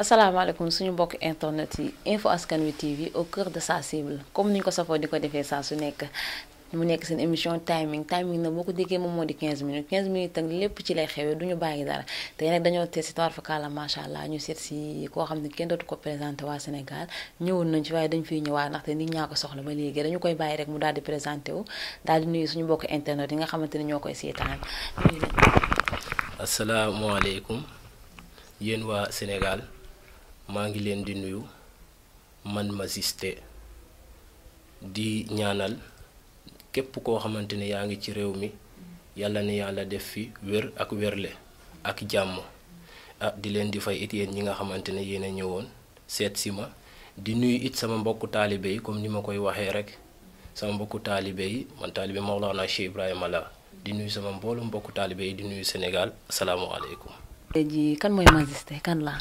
asalaamaaleykum suñu mbokk internet yi info askan wi TV au cœur de sa cible comme ni ñu ko safoo di ko defee saa su nekk mu nekk seen émission timing timing nag boo ko déggee moom moo di 15 minutes 15 minutes nag lépp ci lay xewee du ñu bàyyi dara te nag dañoo seet si Tawarfa Kalla macha allah ñu seet si koo xam ne kenn dootu ko présenté waa Sénégal ñëwoon nañ ci waaye dañ fiy ñëwaat ndaxte nit ñaa ko soxla ba léegi dañu koy bàyyi rek mu daal di présenté wu daal di nuyu suñu bokk internet yi nga xamante ne ñoo koy seetaan. asalaamaaleykum yéen waa Sénégal maa ngi leen di nuyu. man ma siste di ñaanal képp koo xamante ne yaa ngi ci réew mi yàlla na yàlla def fi wér ak wérle ak jàmm ah di leen di fay it yéen ñi nga xamante ne yéen a ñëwoon seet si ma di nuyu it sama mbokku taalibe yi comme ni ma koy waxee rek sama mbokku taalibe yi man taalibe Mawlana Cheikh Ibrahima la di nuyu sama mboolu mbokku taalibe yi di nuyu Sénégal asalaamualeykum. tey jii kan mooy Maziste kan la.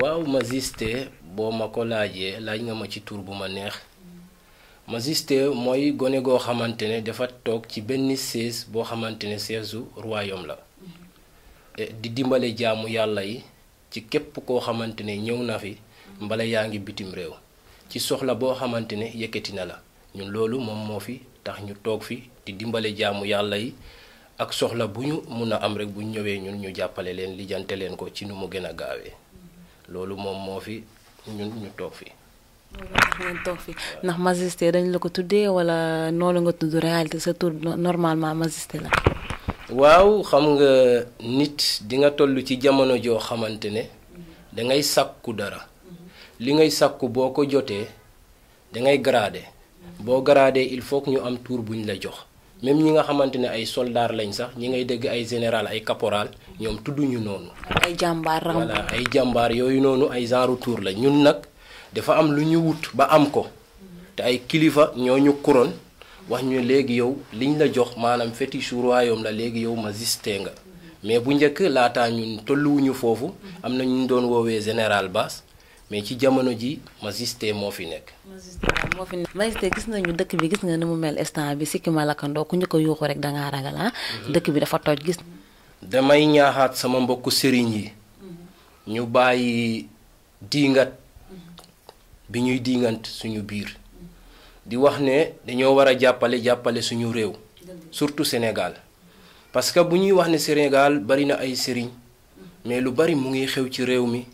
waaw Maziste boo ma ko laajee laaj nga ma ci tur bu ma neex Maziste mooy gone goo xamante ne dafa toog ci benn sées boo xamante ne seesu royaume la. di dimbale jaamu yàlla yi. ci képp koo xamante ne ñëw na fi mbala yaa ngi bitim réew ci soxla boo xamante ne yëkkati na la ñun loolu moom moo fi tax ñu toog fi di dimbale jaamu yàlla yi ak soxla bu ñu mun a am rek bu ñu ñëwee ñun ñu jàppale leen lijjante leen ko ci nu mu gën a gaawee loolu moom moo fi ñun ñu toog fi ngeen toog fi ndax Majesté dañ la ko tuddee wala noonu nga tudd réalité sa tur normalement Majesté la. waaw xam nga nit di nga toll ci jamono joo xamante ne da ngay sàkku dara li ngay sàkku boo ko jotee da ngay gradé boo gradé il faut ñu am tur buñ la jox même ñi nga xamante ne ay soldaar lañ sax ñi ngay dégg ay général ay caporal ñoom tudduñu noonu. ay jàmbaar voilà ay jàmbaar yooyu noonu ay genre tour la ñun nag dafa am lu ñu wut ba am ko te ay kilifa ñoo ñu couronne wax ñu léegi yow liñ la jox maanaam fétiche royaume la léegi yow magistrat nga mais bu njëkk laataa ñun tolluwuñu foofu am na ñu doon woowee général Bass mais ci jamono ji Magistrat moo fi nekk. Magistrat moo fi nekk Magistrat gis nañu dëkk bi gis nga ni mu mel instant bi sikki ma lakkandoo ku ñu ko yuuxu rek da ngaa ragal ah. mhm. dëkk bi dafa toj gis. damay ñaaxaat sama mbokku sëriñ yi. Mhm. ñu bàyyi diingat mhm. bi ñuy diingant suñu biir. di wax ne dañoo war a jàppale jàppale suñu réew. surtout Sénégal parce que bu ñuy wax ne Sénégal bari na ay sëriñ mais lu bari mu ngi xew ci réew mi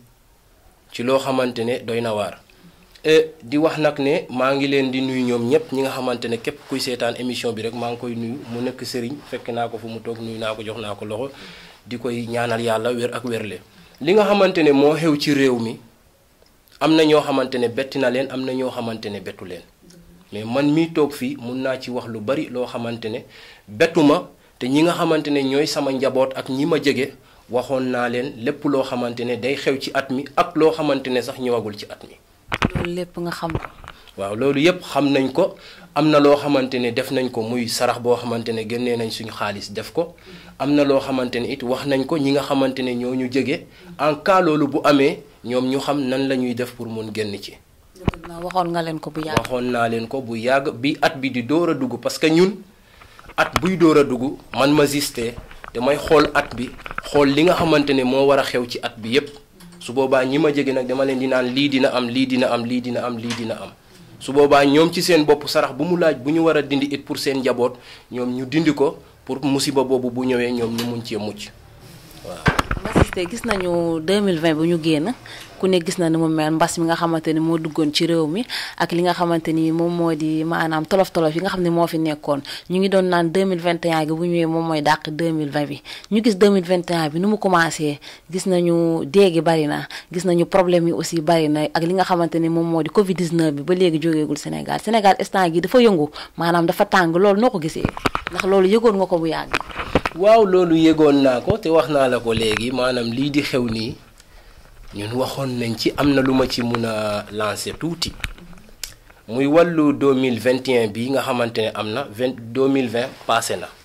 ci loo xamante ne doy na waar. E, di wax nag ne maa ngi leen di nuyu ñoom ñëpp ñi nga xamante ne képp kuy seetaan émission bi rek maa ngi koy nuyu mu nekk sëriñ fekk naa ko fu mu toog nuyu naa ko jox naa ko loxo di koy ñaanal yàlla wér ak wérle li nga xamante ne moo xew ci réew mi. am na ñoo xamante ne betti na leen am na ñoo xamante ne bettu leen mais man mii toog fii mun naa ci wax lu bari loo xamante ne bettu ma te ñi nga xamante ne ñooy sama njaboot ak ñi ma jege waxoon naa leen lépp loo xamante ne day xew ci at mi ak loo xamante ne sax ñëwagul ci at mi. loolu lépp nga xam ko. waaw loolu yëpp xam nañ ko am na loo xamante ne def nañ ko muy sarax boo xamante ne génnee nañ suñu xaalis def ko am na loo xamante ne it wax nañ ko ñi nga xamante ne ñoo ñu jege. en cas loolu bu amee ñoom ñu xam nan la ñuy def pour mun génn ci. waxoon nga leen ko bu yàgg. waxoon naa leen ko bu yàgg bi at bi di door a dugg parce que ñun at buy door a dugg man ma giste damay xool at bi xool li nga xamante ne moo war a xew ci at bi yépp su boobaa ñi ma jege nag dama leen di naan lii dina am lii dina am lii dina am lii dina am. su boobaa ñoom ci seen bopp sarax bu mu laaj bu ñu war a dindi it pour seen njaboot ñoom ñu dindi ko pour musiba boobu bu ñëwee ñoom ñu muñ cee mucc waaw. Masiste gis nañu 2020 bu ñu génn ku ne gis na ni mu mel mbas mi nga xamante ni moo duggoon ci réew mi ak li nga xamante ni moom moo di maanaam tolof tolof yi nga xam ne moo fi nekkoon ñu ngi doon naan 2021 gi bu ñëwee moom mooy dàq 2020 bi ñu gis 2021 bi nu mu commencé gis nañu déegi bari na gis nañu problème yi aussi bari na ak li nga xamante ni moom moo di Covid 19 bi ba léegi jógeegul Sénégal Sénégal instant gi dafa yëngu maanaam dafa tàng loolu noo ko gisee ndax loolu yëgoon nga ko bu yàgg. waaw loolu yëgoon naa ko te wax naa la ko léegi maanaam lii di xew nii ñun waxoon nañ ci am na lu ma ci mun a lancer tuuti muy wàllu 2021 bi nga xamante ne am na 20 2020 passé na.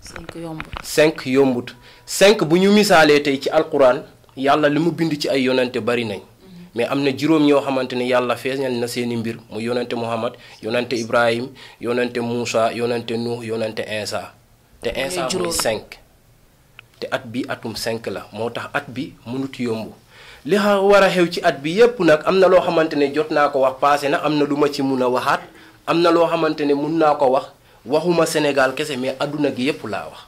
cinq yombut cinq yombut cinq bu ñu misaalee tey ci alquran yàlla li mu bind ci ay yonente bari nañ mais am na juróom ñoo xamante ne yàlla feeñal na seeni mbir mu yonente Muhammad yonente Ibrahim yonente Moussa yonente Nuux yonente Insa te Insa mooy cinq te at bi atum cinq la moo tax at bi mënut yomb li xa war a xew ci at bi yépp nag am na loo xamante ne jot naa ko wax passé na am na lu ma ci mun a waxaat am na loo xamante ne mun naa ko wax waxuma Sénégal kese mais àdduna gi yépp laa wax.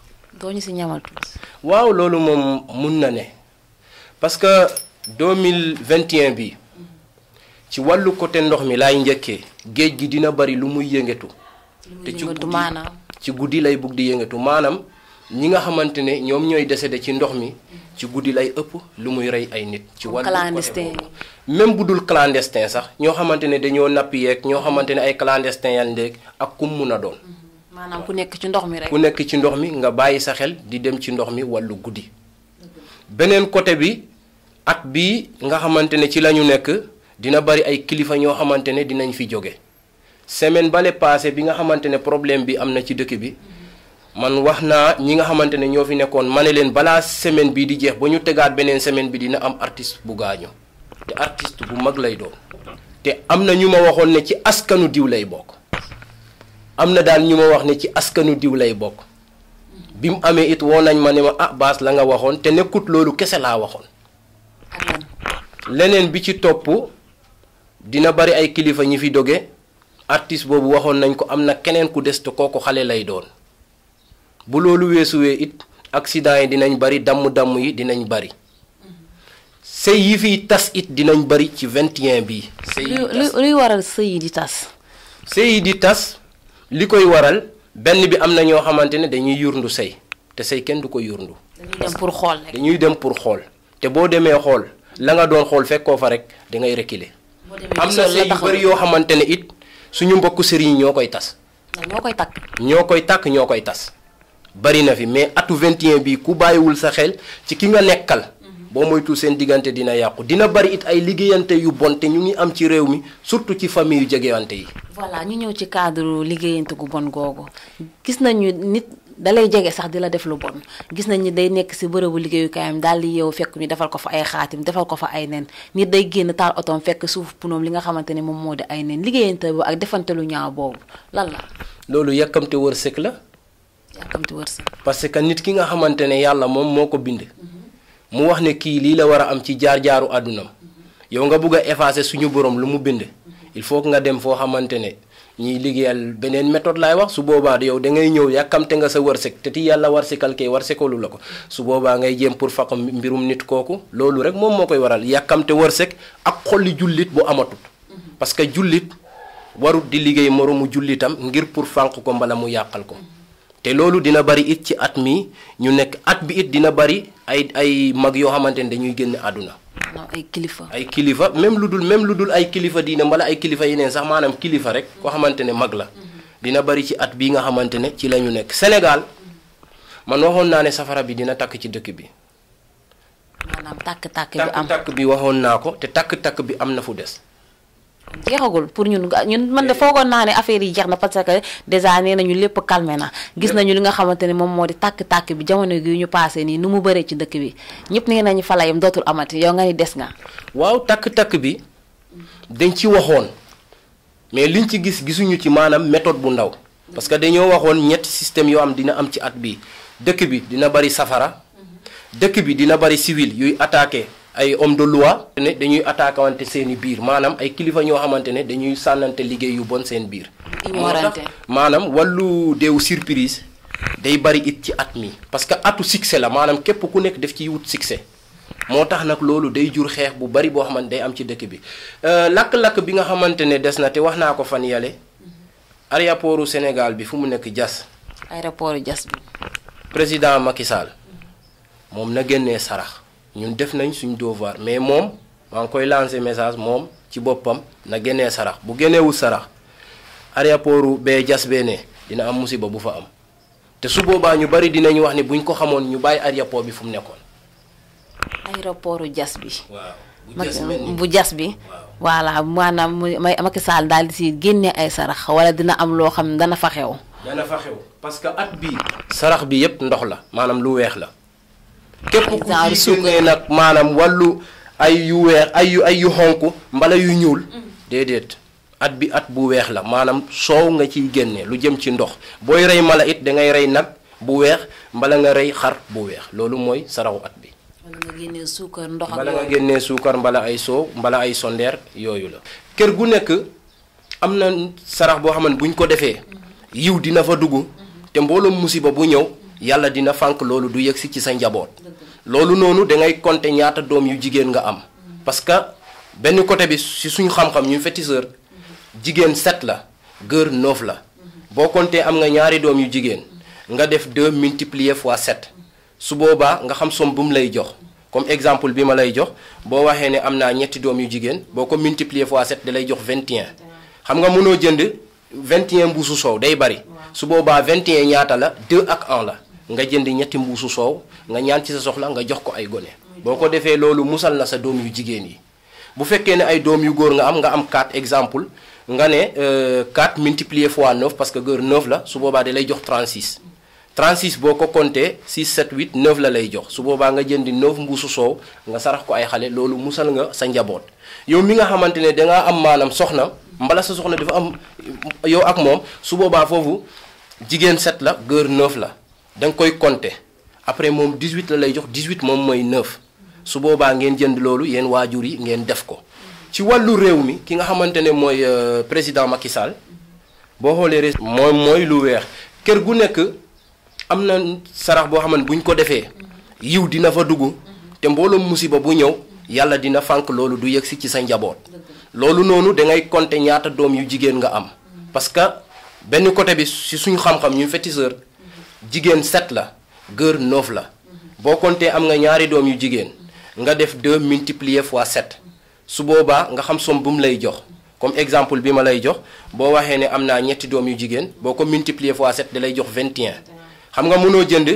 doo ñu si ñamal tuuti. waaw loolu moom mun na ne parce que 2021 bi ci wàllu côté ndox mi laay njëkkee géej gi dina bari lu muy yëngatu. te ci guddi ci guddi lay bugg di yëngatu maanaam ñi nga xamante ne ñoom ñooy décédé ci ndox mi ci guddi lay ëpp lu muy rey ay nit. ci wàllu clandestin même bu dul clandestin sax ñoo xamante ne dañoo napp yeeg ñoo xamante ne ay clandestin yan léeg ak kum mun a doon. Mm-hmm. maanaam ku nekk ci ndox mi rek. ku nekk ci ndox mi nga bàyyi sa xel di dem ci ndox mi wàllu guddi. beneen côté bi at bi nga xamante ne ci la ñu nekk dina bari ay kilifa ñoo xamante ne dinañ fi jóge semaine bale passé bi nga xamante ne problème bi am na ci dëkk bi man wax naa ñi nga xamante ne ñoo fi nekkoon ma ne leen balaa semaine bi di jeex ba ñu tegaat beneen semaine bi dina am artiste bu gaañu te artiste bu mag lay doon te am na ñu ma waxoon ne ci askanu diw lay bokk am na daal ñu ma wax ne ci askanu diw lay bokk bi mu amee it woo nañ ma ne ma ah baas la nga waxoon te nekkut loolu kese laa waxoon leneen bi ci topp dina bari ay kilifa ñi fi doge artiste boobu waxoon nañ ko am na keneen ku des te kooku xale lay doon bu loolu weesuwee it accident yi dinañ bari damm-damm yi dinañ bari sëy yi fiy tas it dinañ bari ci 21 bi sëy yi tas luy waral sëy yi di tas. sëy yi di tas li koy waral benn bi am na ñoo xamante ne dañuy yurndu sëy te sëy kenn du ko yurndu. dañuy dem pour xool dañuy dem pour xool. te boo demee xool la nga doon xool fekkoo fa rek da ngay reculer. am na sëy yu bëri yoo xamante ne it suñu mbokku sëriñ ñoo koy tas. ñoo koy takk. ñoo koy takk ñoo koy tas. bari na fi mais atu 21 bi ku bàyyiwul sa xel ci ki nga nekkal. Mhm. boo moytu seen diggante dina yàqu dina bari it ay liggéeyante yu bon te ñu ngi am ci réew mi surtout ci famille yu jegewante yi. voilà ñu ñëw ci cadre liggéeyante gu bon googu gis nañu nit dalay jege sax di la def lu bon gis nañ ni day nekk si bërëbu liggéeyukaayam daal di yeewu fekk ñu defal ko fa ay xaatim defal ko fa ay nen nit day génn taal otoom fekk suuf punoom li nga xamante ne moom moo di ay nen liggéeyante boobu ak defante lu ñaaw boobu lan la. loolu yàkkamte wërsëg la. yàkkamte wërsëg. parce que nit ki nga xamante ne yàlla moom moo ko bind. Mhm. mu wax ne kii lii la war a am ci jaar-jaaru àddunam yow nga bugg a effacer suñu borom lu mu bind il faut nga dem foo xamante ne ñiy liggéeyal beneen méthode laay wax su boobaa yow da ngay ñëw yàkkamte nga sa wërsëg te ti yàlla war si kalkee war si la ko su boobaa ngay jéem pour faq mbirum nit kooku loolu rek moom moo koy waral yàkkamte wërsëg ak xolli jullit bu amatut parce que jullit warut di liggéey moroomu jullitam ngir pour fànq ko mbala mu yàqal ko te loolu dina bari it ci at mi ñu nekk at bi it dina bari ay ay mag yoo xamante ne dañuy génn àdduna. ay kilifa. ay kilifa même lu dul même lu dul ay kilifa diine mbala ay kilifa yeneen sax maanaam kilifa rek koo xamante ne mag la. Mhm. dina bari ci at bii nga xamante ne ci la ñu nekk Sénégal man waxoon naa ne safara bi dina takk ci dëkk bi. maanaam tàkk-tàkk bi am tàkk-tàkk bi waxoon naa ko te tàkk-tàkk bi am na fu des. jeexagul pour ñun ñun man de foogoon naa ne affaire yi jeex na parce que dèjà nee nañu lépp calmé na gis nañu li nga xamante ne moom moo di tàkk-tàkk bi jamono gi ñu passé nii nu mu bëree ci dëkk bi ñëpp nee nañu fala yam dootul amati yow nga ni des nga waaw tàkk-tàkk bi dañ ci waxoon mais liñ ci gis gisuñu ci maanaam méthode bu ndaw parce que dañoo waxoon ñetti système yoo am dina am ci at bi dëkk bi dina bari safara dëkk bi dina bari civil yuy attaqué ay homme de loi ne dañuy attaqué wante seen i biir maanaam ay kilifa ñoo xamante ne dañuy sànnante liggéey yu bon seen biir maanaam wàllu deewu surprise day bari it ci at mi parce que atu succès la maanaam képp ku nekk def ci wut succès moo tax nag loolu day jur xeex bu bari boo xamante day am ci dëkk bi euh, lakk-lakk bi nga xamante ne des na te wax naa ko fan yale aéroportu Sénégal bi fu mu nekk jas. aéroport jas bi. président Macky Sall moom na génnee sarax ñun def nañ suñ devoir mais moom maa ngi koy lancé message moom ci boppam na génnee sarax bu génneewul sarax aéroport bee jas bee ne dina am musiba bu fa am. te su boobaa ñu bari dinañ wax ne buñ ko xamoon ñu bàyyi aéroport bi fu mu nekkoon. aéroport jas bi. waaw bu jas bi bu jas bi. voilà maanaam may Macky Sall daal di si génne ay sarax wala dina am loo xam dana fa xew. dana fa xew parce que at bii. sarax bi yëpp ndox la maanaam lu weex la. képp ku ci génnee nag maanaam wàllu ay yu weex ay yu ay yu xonk mbala yu ñuul mm. déedéet at bi at bu weex la maanaam soow nga ciy génne lu jëm ci ndox booy rey mala it da ngay rey nag bu weex mbala nga rey xar bu weex loolu mooy saraxu at bi mbala nga génnee suukar ndox mbala nga génnee suukar mbala ay soow mbala ay sondeer yooyu la kër gu nekk am na sarax boo xamante buñ ko defee yiw dina fa dugg te mbooloo musiba bu ñëw yàlla dina fànk loolu du yëg si ci sa njaboot loolu noonu da ngay compter ñaata doom yu jigéen nga am parce que benn côté bi si suñu xam-xam ñu féticheur jigéen set la gër noof la boo compter am nga ñaari doom yu jigéen nga def deux multiplier fois sept su boobaa nga xam somme bu mu lay jox comme exemple bi ma lay jox boo waxee ne am naa ñetti doom yu jigéen boo ko multiplier fois 7 da lay jox 21 xam nga mënoo jënd 21 mbuusu soow day bari su boobaa 21 ñaata la 2 ak 1 la nga jënd ñetti mbuusu soow nga ñaan ci sa soxla nga jox ko ay gone boo ko defee loolu musal na sa doom yu jigéen yi bu fekkee ne ay doom yu góor nga am nga am 4 exemple nga ne 4 euh, multiplié fois 9 parce que góor 9 la su boobaa da lay jox 36 36 boo ko compté 6 7 8 9 la lay jox su boobaa nga jëndi 9 mbuusu soow nga sarax ko ay xale loolu musal nga sa njaboot yow mi nga xamante ne dangaa am maanaam soxna mbala sa soxna dafa am yow ak moom su boobaa foofu jigéen 7 la góor 9 la da nga koy compté après moom 18 la lay jox 18 moom mooy 9 su boobaa ngeen jënd loolu yéen waajur yi ngeen def ko ci wàllu réew mi ki nga xamante ne mooy euh, président Macky Sall boo xoolee res mooy mooy lu weex kër gu nekk am na sarax boo xamante bu ñu ko defee yiw dina fa dugg te mbooloo musiba bu ñëw yàlla dina fànk loolu du yëg si ci sa njaboot loolu noonu da ngay compter ñaata doom yu jigéen nga am parce que benn côté bi si suñu xam-xam ñu féticheur jigéen set la gër noof la boo compté am nga ñaari doom yu jigéen nga def deux multiplier fois sept su boobaa nga xam somme bu mu lay jox comme exemple bi ma lay jox boo waxee ne am naa ñetti doom yu jigéen boo ko multiplier fois sept da lay jox vingt et xam nga mënoo jënd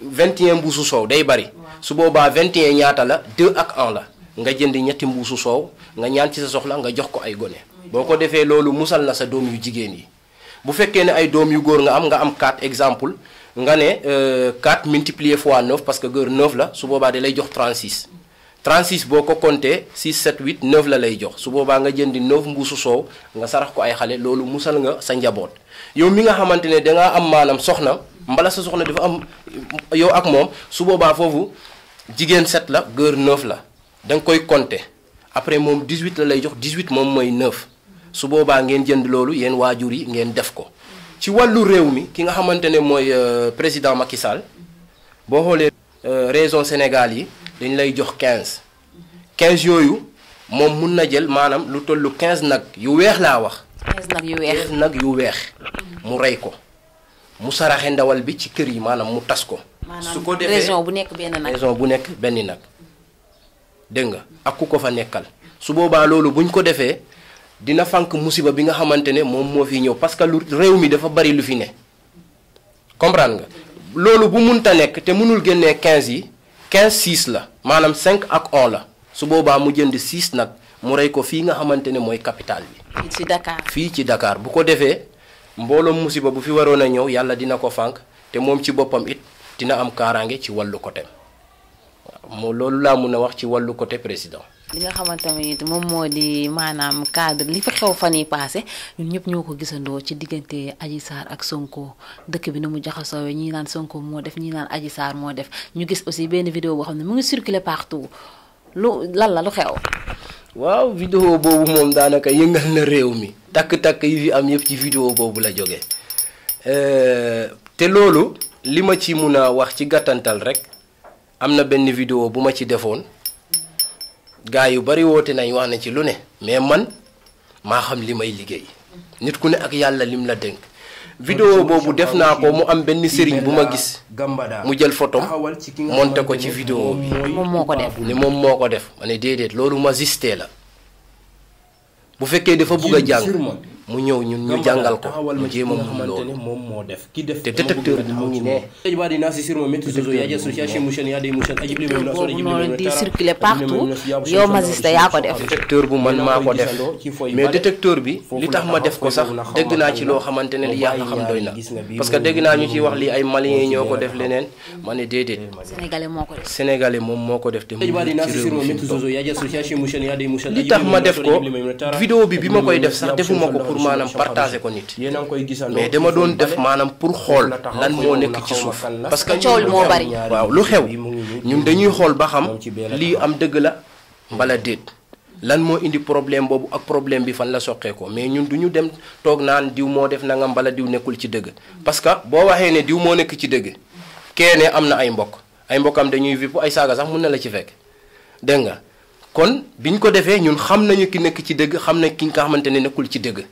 vingt et un mbuusu soow day bari su boobaa vingt et ñaata la deux ak un la nga jënd ñetti mbuusu soow nga ñaan ci sa soxla nga jox ko ay gone boo ko defee loolu musal na sa doom yu jigéen yi bu fekkee ne ay doom yu góor nga am nga am 4 exemple nga ne 4 euh, multiplié fois 9 parce que góor 9 la su boobaa da lay jox 36 36 boo ko compté 6 7 8 9 la lay jox su boobaa nga jëndi 9 mbuusu soow nga sarax ko ay xale loolu musal nga sa njaboot yow mi nga xamante ne dangaa am maanaam soxna mbala sa soxna dafa am yow ak moom su boobaa foofu jigéen 7 la góor 9 la da nga koy compté après moom 18 la lay jox 18 moom mooy 9 su boobaa ngeen jënd loolu yéen waajur yi ngeen def ko ci wàllu réew mi ki nga xamante ne mooy euh, président Macky Sall boo xoolee euh, région Sénégal yi dañ lay jox 15 15 yooyu moom mun na jël maanaam lu tollu 15 nag yu weex laa wax. 15 nag yu weex nag yu weex mu rey ko mu saraxe ndawal bi ci kër yi maanaam mu tas ko. su ko defee région bu nekk benn nag région bu nekk benn nag. dégg nga ak ku ko fa nekkal su boobaa loolu buñ ko defee dina fànk musiba bi nga xamante ne moom moo fi ñëw parce que lu réew mi dafa bari lu fi ne comprendre nga loolu bu munta nekk te mënul génnee 15 yi 15 6 la maanaam 5 ak 1 la su boobaa mu jënd 6 nag mu rey ko fii nga xamante ne mooy capital bi. fii ci Dakar fii ci Dakar bu ko defee mbooloom musiba bu fi waroon a ñëw yàlla dina ko fànk te moom ci boppam it dina am kaaraange ci wàllu côté moo loolu laa mun a wax ci wàllu côté président. li nga xamante tamit moom moo di maanaam cadre li fi xew fan yi paase ñun ñëpp ñoo ko gisandoo ci diggante Adji Sarr ak Sonko dëkk bi na mu jaxasoo ñii naan Sonko moo def ñii naan Adji Sarr moo def ñu gis aussi benn vidéo boo xam ne mu ngi circuler partout lu lan la lu xew. waaw vidéo boobu moom daanaka yëngal na réew mi. takk-takk yi fi am yëpp ci vidéo boobu la jógee. Euh, te loolu li ma ci mun a wax ci gàttantal rek am na benn vidéo bu ma ci defoon gaa yu bari woote nañ wax na ci lu ne mais man maa xam li may liggéey nit ku ne ak yàlla lim la dénk vidéo boobu def naa ko mu am benn sëriñ bu ma gis mu jël photom monte ko ci vidéo bi moom moo ko def ni moom moo ko def ma ne déedéet loolu ma gistee la bu fekkee dafa bugg a jàng mu ñëw ñun ñu jàngal ko mu jéem a mun loolu moom moo def ki def te détecteur bi mu ngi ne tajbaadi naa si surma métti soso yaa jël socia chez mouchen yaa day mouchen ajib lim na sori noonu di circuler partout yow magiste yaa ko def détecteur bu man maa ko def mais détecteur bi li tax ma def ko sax dégg naa ci loo xamante ne li yàlla xam doy na parce que dégg naa ñu ciy wax lii ay maliens ñoo ko def leneen ma ne déedéet. sénégalais moo ko def. sénégalais moom moo ko def te mu ngi ci réew mi li tax ma def ko vidéo bi bi ma koy def sax defuma ko pour maanaam partager ko nit. mais dama doon def maanaam pour xool lan moo nekk ci suuf. parce que coow moo bari. waaw lu xew ñun dañuy xool ba xam lii am dëgg la mbala déet. lan moo indi problème boobu ak problème bi fan la soqee ko mais ñun du ñu dem toog naan diw moo def nangam bala diw nekkul ci dëgg parce que boo waxee ne diw moo nekk ci dëgg kee ne am na ay mbokk ay mbokkam dañuy vipp ay saaga sax mun na la ci fekk dégg nga kon biñ ko defee ñun xam nañu ki nekk ci dëgg xam na ki nga xamante ne nekkul ci dëgg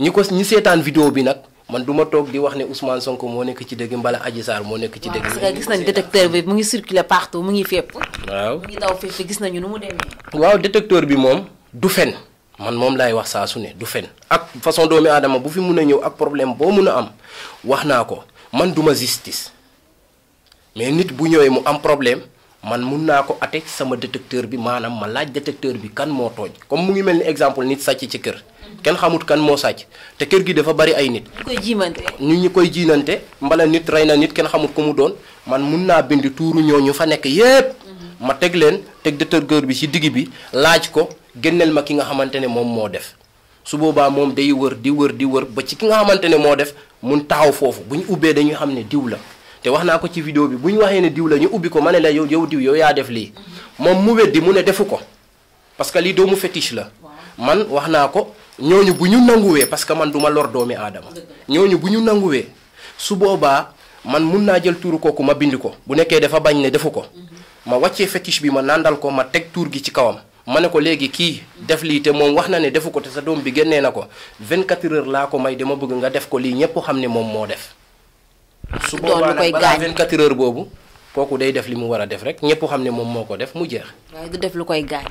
ñi ko ñi seetaan vidéo bi nag man du ma toog di wax ne Ousmane Sonko moo nekk ci dëgg mbala Adji Sarr moo nekk ci dëgg. parce que gis nañu détecteur bi mu ngi circuler partout mu ngi fépp. waaw mu ngi daw fépp gis nañu nu mu demee. waaw détecteur bi moom du fen man moom laay wax saa su ne du fen ak façon doomi aadama bu fi mun a ñëw ak problème boo mun a am wax naa ko man duma justice. mais nit bu ñëwee mu am problème man mun naa ko ate sama détecteur bi maanaam ma laaj détecteur bi kan moo tooñ comme mu ngi mel ni exemple nit sàcc ci kër. kenn xamut kan moo sàcc te kër gi dafa bari ay nit. ñu koy jiimante. nit ñi koy jiinante mbala nit rey na nit kenn xamut ko mu doon man mun naa bind tuuru ñooñu fa nekk yépp ma teg leen teg détecteur bi ci digg bi laaj ko génneel ma ki nga xamante ne moom moo def. su boobaa moom day wër di wër di wër ba ci ki nga xamante ne moo def mun taxaw foofu bu ñu ubbee dañuy xam ne diw la te wax naa ko ci vidéo bi bu ñu waxee ne diw la ñu ubbi ko ma ne la yow yow diw yow yaa def lii moom mu weddi mu ne defu ko parce que lii doomu fétiche la man wax naa ko ñooñu bu ñu nanguwee parce que man du ma lor doomi aadama ñooñu bu ñu nanguwee su boobaa man mun naa jël tuuru kooku ma bind ko bu nekkee dafa bañ ne defu ko ma wàccee fétiche bi ma nàndal ko ma teg tuur gi ci kawam ma ne ko léegi kii def lii te moom wax na ne defu ko te sa doom bi génnee na ko 24 heures laa ko may dama bëgg nga def ko lii ñëpp xam ne moom moo def. su boobaa nag balaa 24 heures boobu kooku day def li mu war a def rek ñëpp xam ne moom moo ko def mu jeex. waaye du def lu koy gaañ.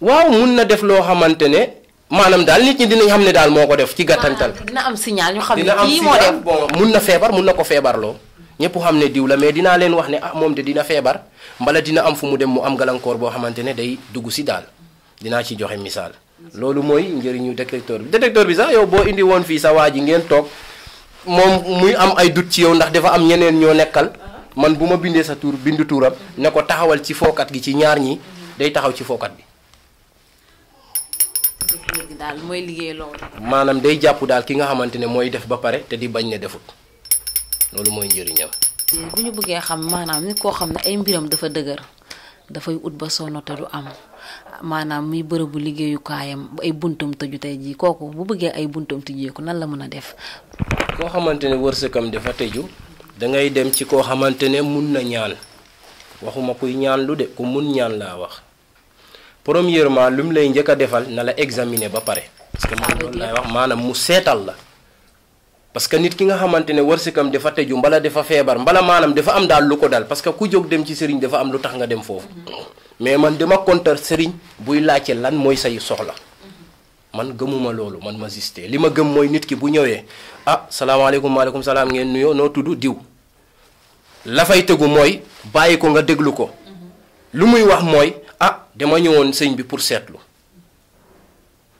waaw mun na def loo xamante ne. maanaam daal nit ñi dinañ xam ne daal moo ko def ci gàttantal. dina am signal ñu xam ne kii moo def bon mun na feebar mun na ko feebarloo. ñëpp xam ne diw la mais dinaa leen wax ne ah moom de dina feebar mbala dina am fu mu dem mu am gàllankoor boo xamante ne day dugg si daal dinaa ci joxe misaal. loolu mooy njëriñu détecteur bi détecteur bi sax yow boo indi woon fii sa waa ji ngeen toog moom muy am ay doute ci yow ndax dafa am ñeneen ñoo nekkal man bu ma bindee sa tur bindu tuuram ne ko taxawal ci fookat gi ci ñaar ñi day taxaw ci fookat bi. daal mooy liggéey loolu. maanaam day jàpp daal ki nga xamante ne mooy def ba pare te di bañ ne defut loolu mooy njëriñam. bu ñu bëggee xam maanaam nit koo xam ne ay mbiram dafa dëgër dafay ut ba sonn te du am maanaam muy bërëbu liggéeyukaayam ay buntam tëju tey jii kooku bu bëggee ay buntam tijjeeku nan la mën a def. koo xamante ne wërsëgam dafa tëju da ngay dem ci koo xamante ne mun na ñaan waxuma kuy ñaan lu de ku mun ñaan laa wax premièrement lu mu lay njëkk a defal na la examiner ba pare. parce que man loolu lay wax maanaam mu seetal la. parce que nit ki nga xamante ne wërsëgam dafa tëju mbala dafa feebar mbala maanaam dafa am daal lu ko dal parce que ku jóg dem ci sëriñ dafa am lu tax nga dem foofu. mais man dama kontar sëriñ buy laajte lan mooy say soxla. man gëmuma loolu man ma giste li ma gëm mooy nit ki bu ñëwee ah salaamaaleykum maaleykum salaam ngeen nuyoo noo tudd diw. la fay tegu mooy bàyyi ko nga déglu ko lu muy wax mooy ah dama ñëwoon sëñ bi pour seetlu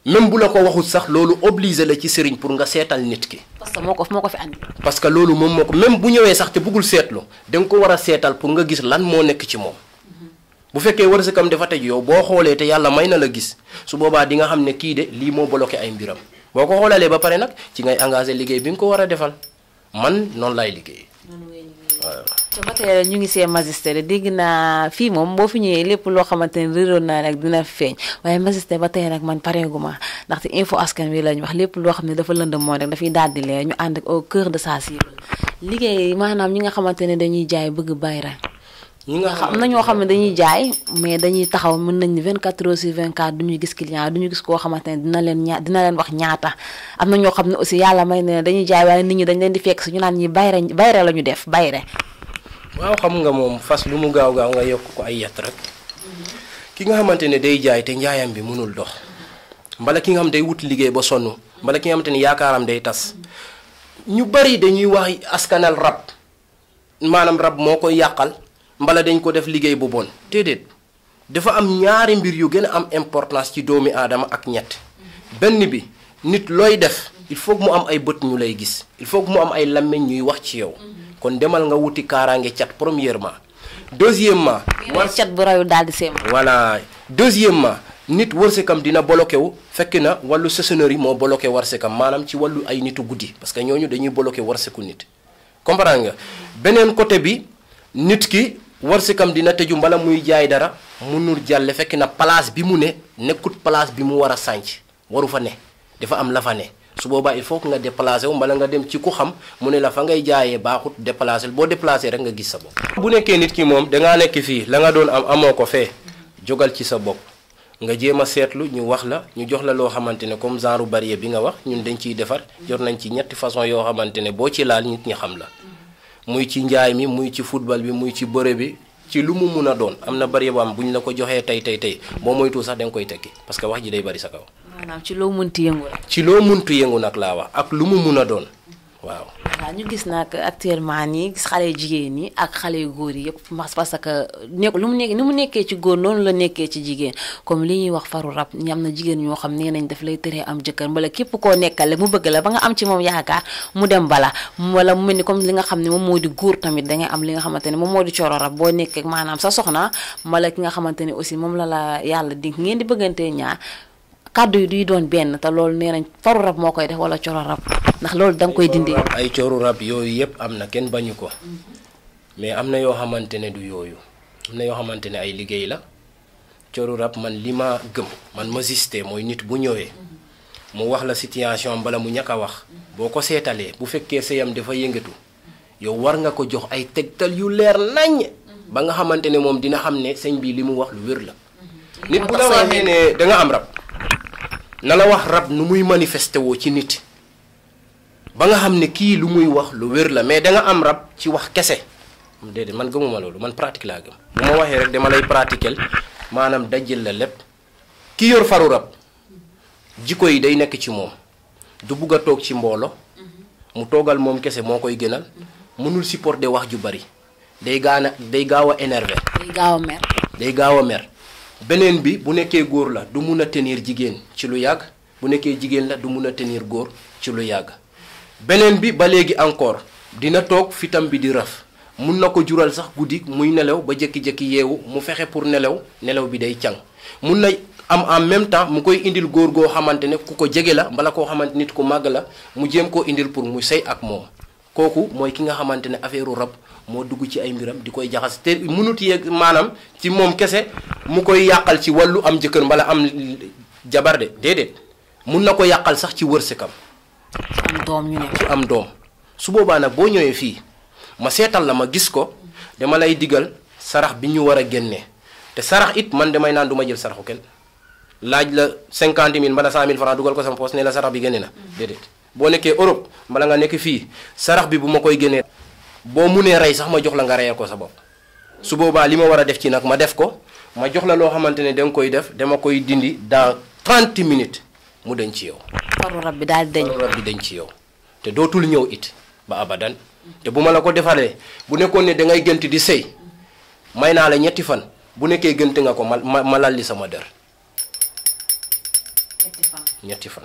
même bu la ko waxut sax loolu obligé la ci sëriñ pour nga seetal nit ki. parce que moo ko moo ko fi andi. parce que loolu moom moo ko même bu ñëwee sax te bëggul seetlu da nga ko war a seetal pour nga gis lan moo nekk ci moom. bu fekkee wërsëgam dafa tëj yow boo xoolee te yàlla may na la gis su boobaa di nga xam ne kii de lii moo bloqué ay mbiram boo ko xoolalee ba pare nag ci ngay engagé liggéey bi nga ko war a defal. man noonu laay liggéey. waaw. te ba tey ñu ngi see magistère dégg naa fii moom boo fi ñëwee lépp loo xamante ne réeroon naa rek dina feeñ waaye magistère ba tey nag man pareeguma ndaxte info askan wi lañ wax lépp loo xam ne dafa lëndëm moo rek dafay daal di leer ñu ànd ak au cœur de sa cible liggéey maanaam ñi nga xamante ne dañuy jaay bëgg bàyyi rek ñi nga xam na ñoo xam ne dañuy jaay mais dañuy taxaw mën nañ ni 24 heures sur 24 du ñu gis client du ñu gis koo xamante ne dina leen ña dina leen wax ñaata am na ñoo xam ne aussi yàlla may ne dañuy jaay waaye nit ñi dañ leen di fekk si ñu naan ñi bayre bayre la ñu def bayre waaw xam nga moom fas lu mu gaaw gaaw nga yokk ko ay yat rek ki nga xamante ne day jaay te njaayam bi mënul dox mbala ki nga xam day wut liggéey ba sonn mbala ki nga xamante ne yaakaaram day tas ñu bari dañuy wax askanal rab maanaam rab moo koy yàqal mbala dañ ko def liggéey bu bon déedéet dafa am ñaari mbir yu gën a am importance ci doomi aadama ak ñett benn bi nit looy def il faut mu am ay bët ñu lay gis il faut mu am ay làmmiñ ñuy wax ci yow kon demal nga wuti kaaraange cat premièrement deuxièmement war cat bu rayu daal di seem voilà deuxièmement nit wërsëgam dina bloqué wu fekk na wàllu sessionnaire yi moo bloqué wërsëgam maanaam ci wàllu ay nitu guddi parce que ñooñu dañuy bloqué wërsëgu nit comprendre nga beneen côté bi nit ki war si kam dina tëju mbala muy jaay dara mënul jàlle fekk na place bi mu ne nekkut place bi mu war a sànc waru fa ne dafa am la fa ne su boobaa il faut que nga déplacé wu mbala nga dem ci ku xam mu ne la fa ngay jaayee baaxut déplacé boo déplacé rek nga gis sa bopp. bu nekkee nit ki moom dangaa nekk fii la nga doon am amoo ko fee jógal ci sa bopp. nga jéem a seetlu ñu wax la ñu jox la loo xamante ne comme genre barrière bi nga wax ñun dañ ciy defar jot nañ ci ñetti façon yoo xamante ne boo ci laal nit ñi xam la muy ci njaay mi muy ci football bi muy ci bëre bi ci lu mu mun a doon am na barrière boo xam bu ñu la ko joxee tey tey tey boo moytu sax da koy tekki parce que wax ji day bari sa kaw. maanaam ci loo munti yëngu ci loo munti yëngu nag laa wax ak lu mu mun a doon. waaw waaw ñu gis nag actuellement nii gis xale yu jigéen ñi ak xale yu góor yi yëpp parce que nekk lu mu nekk ni mu nekkee ci góor noonu la nekkee ci jigéen comme li ñuy wax faru rab ñi am na jigéen ñoo xam nee nañ daf lay tëree am jëkkër mbala képp koo nekkale mu bëgg la ba nga am ci moom yaakaar mu dem bala wala mu mel ni comme li nga xam ne moom moo di góor tamit da ngay am li nga xamante ne moom moo di coro rab boo nekkee maanaam sa soxna mbala ki nga xamante ne aussi moom la la yàlla di ngeen di bëggantee ñaar kàddu yi duy doon benn te loolu nee nañ faru rab moo koy def wala coro rab ndax loolu da koy dindi. ay coro rab yooyu yëpp am na kenn bañu ko mais am na yoo xamante ne du yooyu am na yoo xamante ne ay liggéey la coro rab man li ma gëm man ma giste mooy nit bu ñëwee mu wax la situation bala mu ñàkk a wax boo ko seetalee bu fekkee sëyam dafa yëngatu. yow war nga ko jox ay tegtal yu leer naññ ba nga xamante ne moom dina xam ne sëñ bi li mu wax lu wér la nit bu la waxee ne da nga am rab na la wax rab nu muy manifesté woo ci nit ba nga xam ne kii lu muy wax lu wér la mais da nga am rab ci wax kese déedéet man gëmuma loolu man pratique laa gëm bu ma waxee rek dama lay pratiquer maanaam dajjal la lépp ki yor faru rab jikko yi day nekk ci moom du bugg a toog ci mboolo mu toogal moom kese moo koy gënal mënul supporter wax ju bari day gaana day gaaw a énervé day gaaw a mer day gaaw a mer beneen bi bu nekkee góor la du mun a tenir jigéen ci lu yàgg bu nekkee jigéen la du mun a tenir góor ci lu yàgg beneen bi ba léegi encore dina toog fitam bi di raf mun na ko jural sax guddi muy nelaw ba jékki-jékki yeewu mu fexe pour nelaw nelaw bi day càng mun na am en même temps mu koy indil góor goo xamante ne ku ko jege la mbala koo xamante nit ku màgg la mu jéem koo indil pour mu sëy ak moom kooku mooy ki nga xamante ne affaire rab moo dugg ci ay mbiram di koy jaxas te mënut yegg maanaam ci moom kese mu koy yàqal ci wàllu am jëkkër mbala am jabar de déedéet mun na ko yàqal sax ci wërsëgam. am doom ñu ne. ci am doom su boobaa nag boo ñëwee fii ma seetal la ma gis ko dama lay digal sarax bi ñu war a génnee te sarax it man damay naan du ma jël saraxu kenn laaj la cinquante mille mbala cent mille franc dugal ko sama poos ne la sarax bi génne na déedéet. boo nekkee Europe mbala nga nekk fii sarax bi bu ma koy génnee boo munee rey sax ma jox la nga reyee ko sa bopp su boobaa li ma war a def ci nag ma def ko ma jox la loo xamante ne danga koy def dama koy dindi dans 30 minutes mu dañ ci yow. faru rab bi daal dañ faru rab bi dañ ci yow te dootul ñëw it ba abadan te bu ma la ko defaree bu nekkoon ne dangay gënt di sëy may naa la ñetti fan bu nekkee gënt nga ko ma ma ma lalli sama dër ñetti fan.